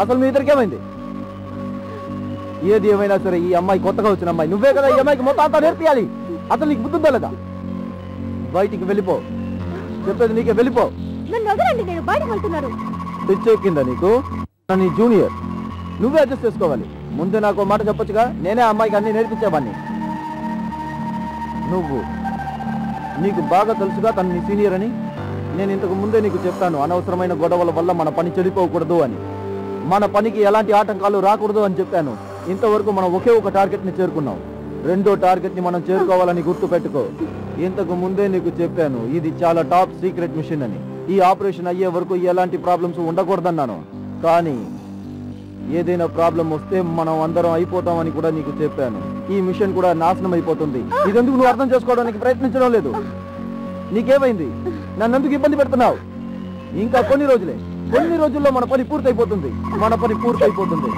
అసలు మీ ఇద్దరికి ఏమైంది? ఏది ఏమైనా సరే ఈ అమ్మాయి కొత్తగా వచ్చిన అమ్మాయి. నువ్వే కదా ఈ అమ్మాయికి మొత్తం అంతా నేర్పియాలి. అసలు నీకు బుద్ధి లేదా? బయటికి వెళ్ళిపో. చెప్పేది నీకే వెళ్ళిపో. పిచ్చెక్కిందా నీకు? నా జూనియర్. నువ్వే అడ్జస్ట్ చేసుకోవాలి. ముందే నాకు మాట చెప్పొచ్చుగా? నేనే అమ్మాయికి అన్ని నేర్పించేవాడిని నువ్వు నీకు బాగా తెలుసుగా తను నీ సీనియర్ అని. నేను ఇంతకు ముందే నీకు చెప్పాను అనవసరమైన గొడవల వల్ల మన పని చెడిపోకూడదు అని. మన పనికి ఎలాంటి ఆటంకాలు రాకూడదు అని చెప్పాను. ఇంతవరకు మనం ఒకే ఒక టార్గెట్ని చేరుకున్నాం. రెండో టార్గెట్ని మనం చేరుకోవాలని గుర్తు పెట్టుకో. ఇంతకు ముందే నీకు చెప్పాను ఇది చాలా టాప్ సీక్రెట్ మిషన్ అని. ఈ ఆపరేషన్ అయ్యే వరకు ఎలాంటి ప్రాబ్లమ్స్ ఉండకూడదన్నాను. కానీ ఏదైనా ప్రాబ్లం వస్తే మనం అందరం అయిపోతామని కూడా నీకు చెప్పాను. ఈ మిషన్ కూడా నాశనం అయిపోతుంది. ఇదెందుకు నువ్వు అర్థం చేసుకోవడానికి ప్రయత్నించడం లేదు? నీకేమైంది? నన్నెందుకు ఇబ్బంది పెడుతున్నావు? ఇంకా కొన్ని రోజులే. కొన్ని రోజుల్లో మన పని పూర్తయిపోతుంది. మన పని పూర్తయిపోతుంది.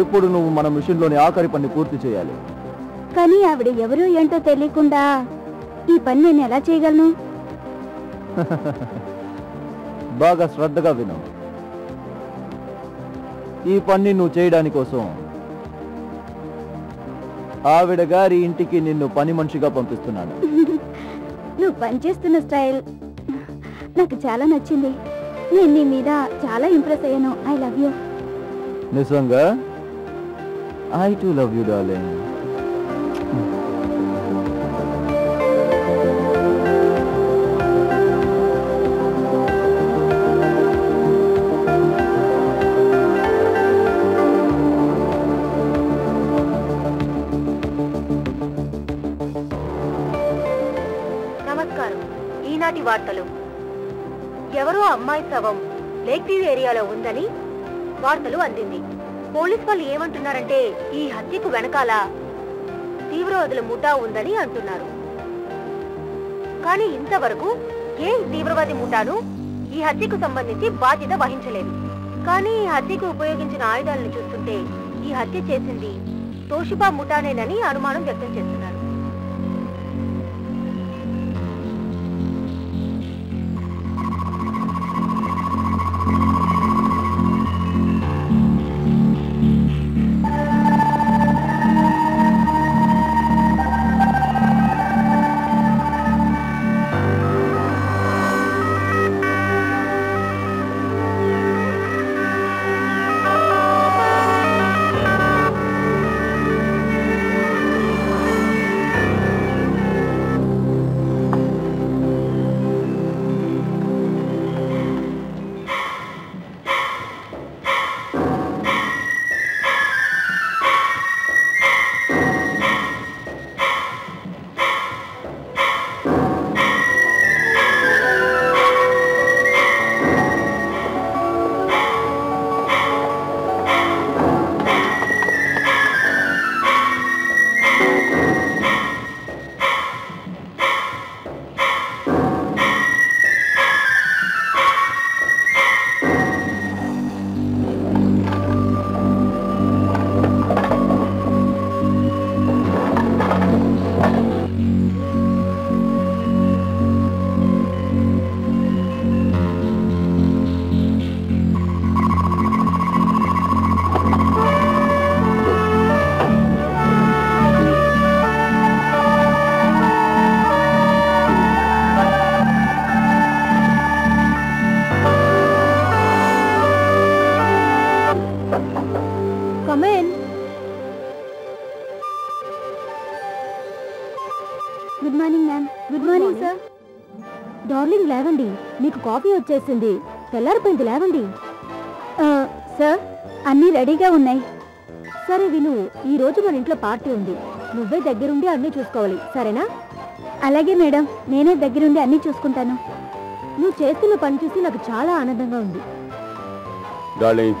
ఇప్పుడు నువ్వు మన మిషన్లోని ఆఖరి పని పూర్తి చేయాలి. కానీ ఆవిడ ఎవరు ఏంటో తెలియకుండా ఈ పని నేను ఎలా చేయగలను? బాగా శ్రద్ధగా విను. ఈ పని నువ్వు చేయడాని కోసం ఆవిడ గారి ఇంటికి నిన్ను పని మనిషిగా పంపిస్తున్నాను. నువ్వు పనిచేస్తున్న స్టైల్ నాకు చాలా నచ్చింది. నేను నీ మీద చాలా ఇంప్రెస్ అయ్యాను. I love you. నిజంగా? I too love you darling నమస్కారం. ఈనాటి వార్తలు. ఎవరో అమ్మాయి శవం లేక్ వ్యూ ఏరియాలో ఉందని వార్తలు అందింది. పోలీస్ వాళ్ళు ఏమంటున్నారంటే ఈ హత్యకు వెనకాల తీవ్రవాదుల ముఠా ఉందని అంటున్నారు. కానీ ఇంతవరకు ఏ తీవ్రవాది ముఠాను ఈ హత్యకు సంబంధించి బాధ్యత వహించలేదు. కానీ ఈ హత్యకు ఉపయోగించిన ఆయుధాలను చూస్తుంటే ఈ హత్య చేసింది తోషిబా ముఠానేనని అనుమానం వ్యక్తం చేస్తున్నారు. కాఫీ వచ్చేసింది. తెల్లారిపోయింది లేవండి. సార్ అన్నీ రెడీగా ఉన్నాయి. సరే విను ఈ రోజు మన ఇంట్లో పార్టీ ఉంది. నువ్వే దగ్గరుండి అన్నీ చూసుకోవాలి సరేనా? అలాగే మేడం నేనే దగ్గరుండి అన్నీ చూసుకుంటాను. నువ్వు చేస్తున్న పని చూసి నాకు చాలా ఆనందంగా ఉంది. డార్లింగ్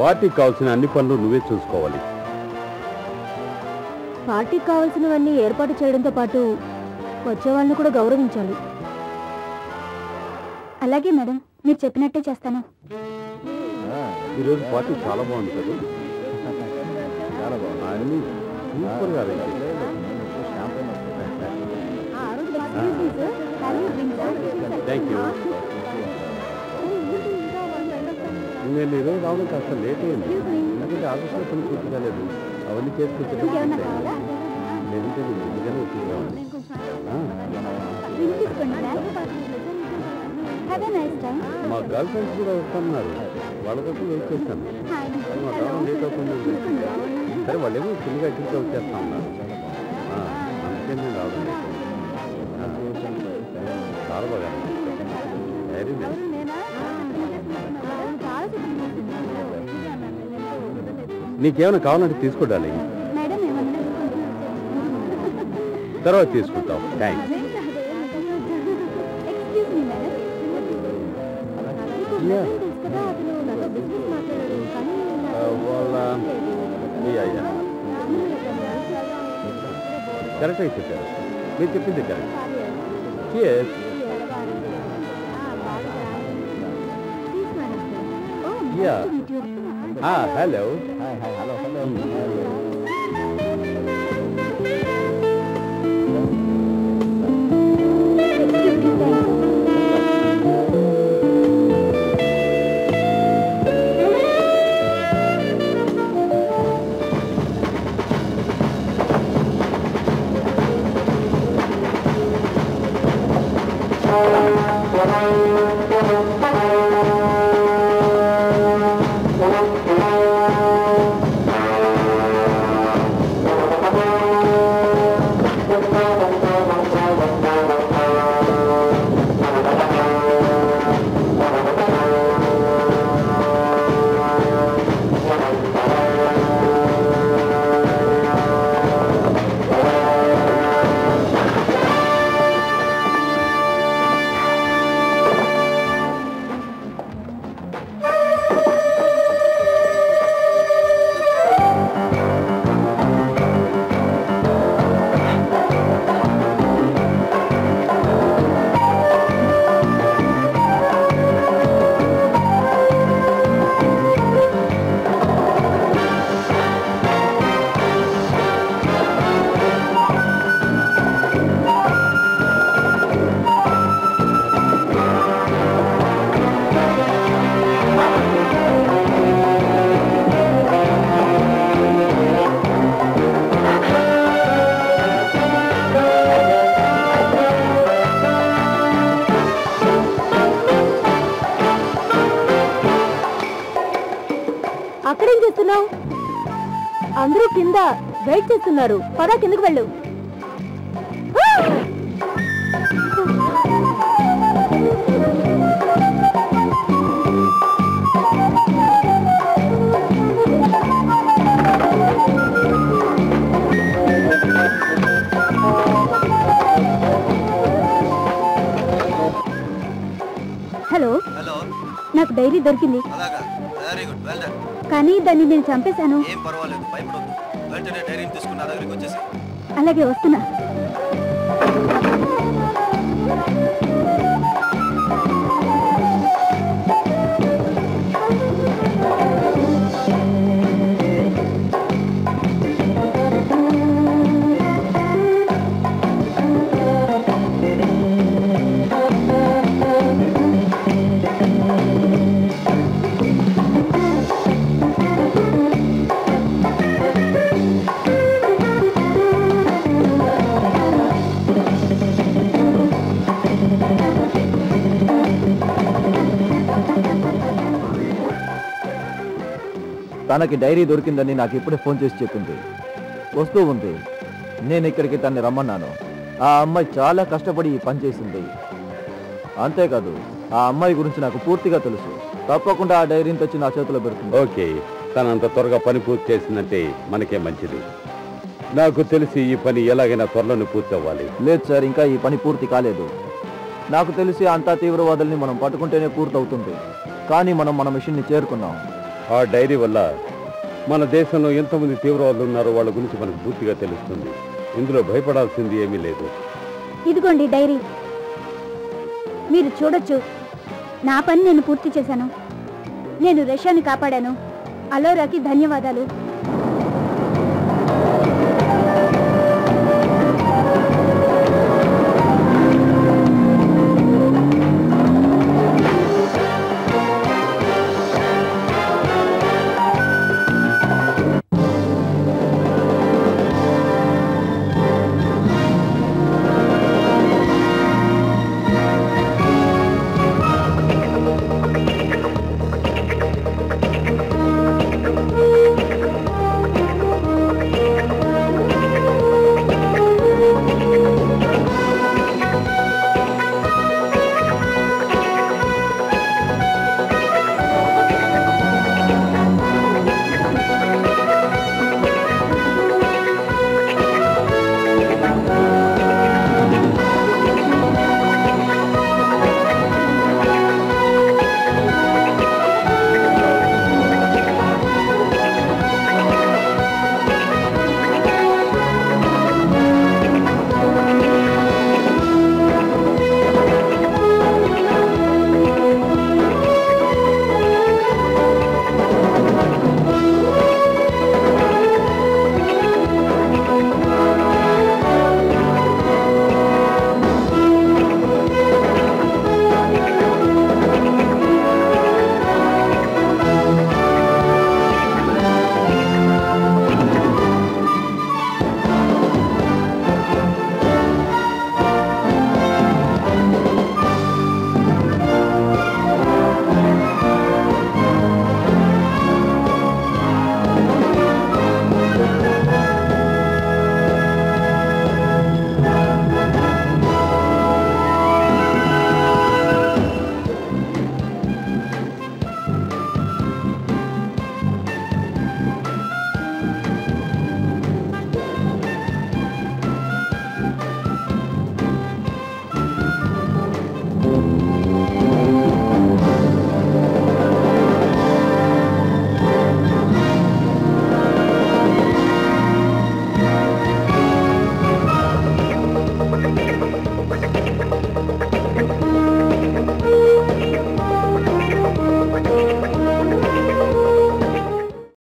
పార్టీకి కావాల్సిన అన్ని పనులు నువ్వే చూసుకోవాలి. పార్టీకి కావాల్సినవన్నీ ఏర్పాటు చేయడంతో పాటు వచ్చే వాళ్ళని కూడా గౌరవించాలి. అలాగే మేడం. మీరు చెప్పినట్టే చేస్తాను. ఈరోజు పార్టీ చాలా బాగుంది కదా. చాలా బాగుంది. సూపర్గా. థ్యాంక్ యూ నేను ఈరోజు రావడం కాస్త లేట్ అయింది ఎందుకంటే పని పూర్తి కాలేదు. అవన్నీ కావాలా? చేసుకొచ్చాను మా గర్ల్ ఫ్రెండ్స్ కూడా వస్తున్నారు. వాళ్ళ కోసం వెయిట్ చేస్తాను. మా రావడం లేట్ అవుతుంది సరే వాళ్ళేమో చిన్నగా ఎక్కడికి వచ్చేస్తా. ఉన్నారు ఆ, అందుకే నేను రావడం. ఆ, చాలా బాగా వెరీ నైస్ నీకేమైనా కావాలంటే తీసుకోడాలి తర్వాత తీసుకుంటాం. Thanks Yeah. తెలుసు కదా అతను నాతో బిజినెస్ మాట్లాడాడు కానీ వాళ్ళ యా యా కరెక్ట్గా చెప్పారు మీరు చెప్పింది correct Cheers. Yeah. Ah, hello. Hi hi hello hello అక్కడేం చేస్తున్నావు? అందరూ కింద వెయిట్ చేస్తున్నారు. పదా కిందకు వెళ్ళు. హలో నాకు డైరీ దొరికింది. కానీ దాన్ని నేను చంపేశాను. ఏం పర్వాలేదు తనకి డైరీ దొరికిందని నాకు ఇప్పుడే ఫోన్ చేసి చెప్పింది. వస్తూ ఉంది. నేను ఇక్కడికి తన్ని రమ్మన్నాను. ఆ అమ్మాయి చాలా కష్టపడి ఈ పని చేసింది. అంతేకాదు ఆ అమ్మాయి గురించి నాకు పూర్తిగా తెలుసు. తప్పకుండా ఆ డైరీని తెచ్చి నా చేతిలో పెడుతుంది. ఓకే తను అంత త్వరగా పని పూర్తి చేసిందంటే మనకే మంచిది. నాకు తెలిసి ఈ పని ఎలాగైనా త్వరలోనే పూర్తి అవ్వాలి లేదు సార్ ఇంకా ఈ పని పూర్తి కాలేదు. నాకు తెలిసి అంతా తీవ్రవాదుల్ని మనం పట్టుకుంటేనే పూర్తవుతుంది. కానీ మనం మన మిషన్ని చేరుకున్నాం. ఆ డైరీ వల్ల మన దేశంలో ఎంతమంది తీవ్రవాదులు ఉన్నారో వాళ్ళ గురించి మనకు పూర్తిగా తెలుస్తుంది. ఇందులో భయపడాల్సింది ఏమీ లేదు. ఇదిగోండి డైరీ. మీరు చూడొచ్చు నా పని నేను పూర్తి చేశాను. నేను రష్యాని కాపాడాను. అలోరాకి ధన్యవాదాలు.